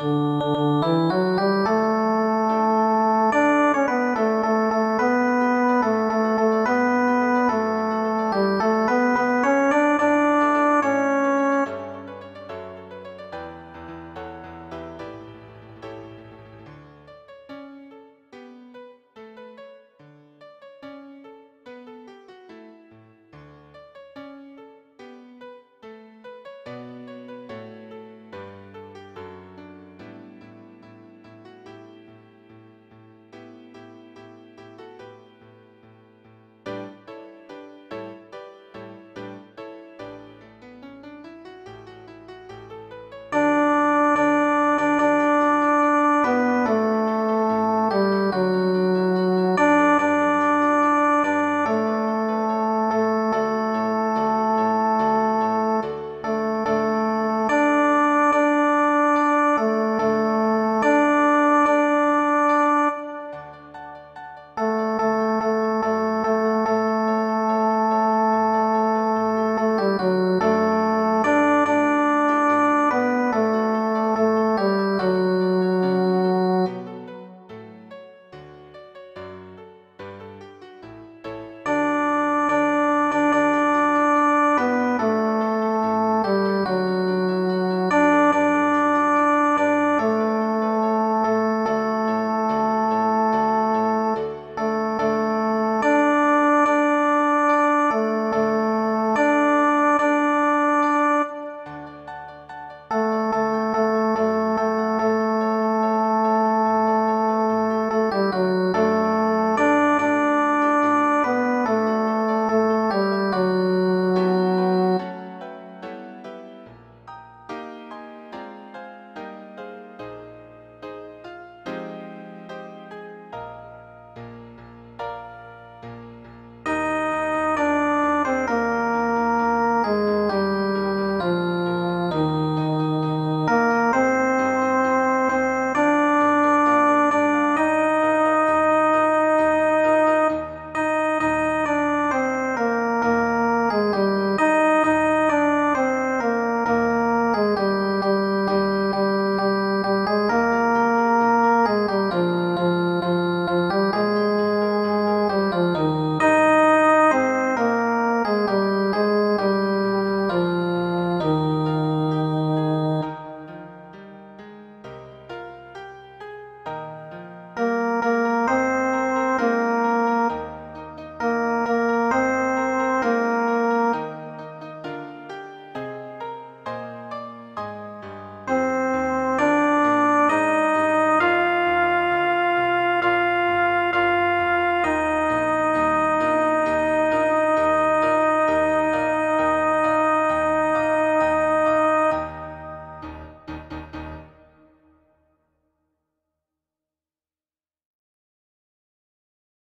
Música